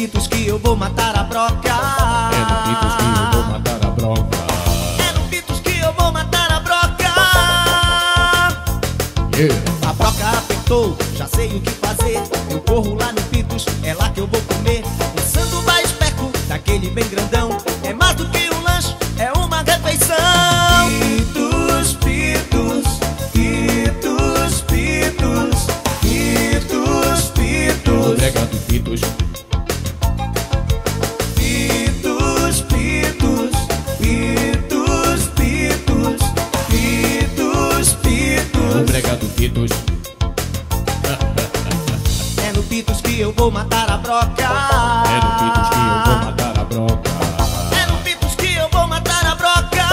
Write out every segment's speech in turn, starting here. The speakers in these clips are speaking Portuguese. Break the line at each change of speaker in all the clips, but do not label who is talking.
pitos
que eu vou matar a broca.
É no Pitos que eu vou matar a broca.
É no pitos que eu vou matar a broca.
Yeah.
A broca apertou, já sei o que fazer. Eu corro pitos.
Brega do Pitos.
É no Pitos que eu vou matar a broca.
É no Pitos que eu vou matar a broca.
É no Pitos que eu vou matar a broca.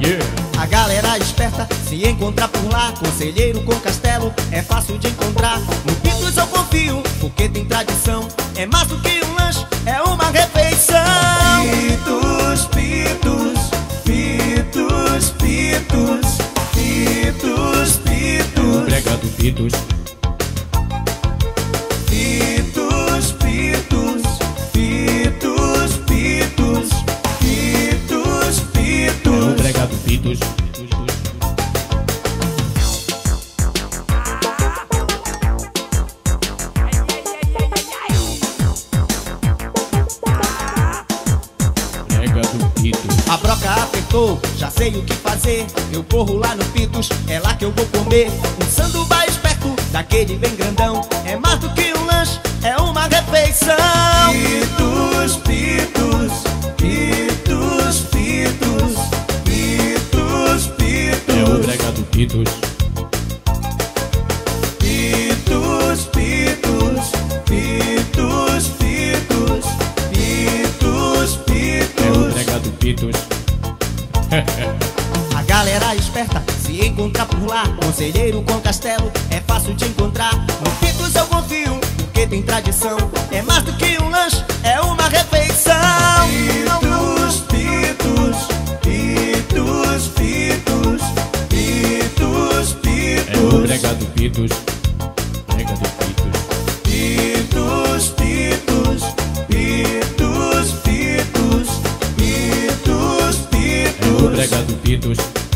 Yeah.
A galera esperta se encontrar por lá. Conselheiro com castelo é fácil de encontrar. No Pitos eu confio, porque tem tradição. É mais do que um lanche, é uma refeição. Pitos,
Brega
já sei o que fazer. Eu corro lá no Pitos, é lá que eu vou comer. Um sanduba esperto, daquele bem grandão. É mais do que um lanche, é uma refeição. Pitos, pitos, pitos, pitos, pitos,
É o
pitos.
brega do Pitos.
Pitos, pitos, pitos, pitos, pitos,
É o
pitos.
brega do Pitos.
A galera esperta se encontrar por lá. Conselheiro com castelo é fácil de encontrar. No Pitos eu confio, porque tem tradição. É mais do que um lanche, é uma refeição. Pitos, pitos, pitos, pitos, pitos,
É o
pitos.
É o brega do Pitos.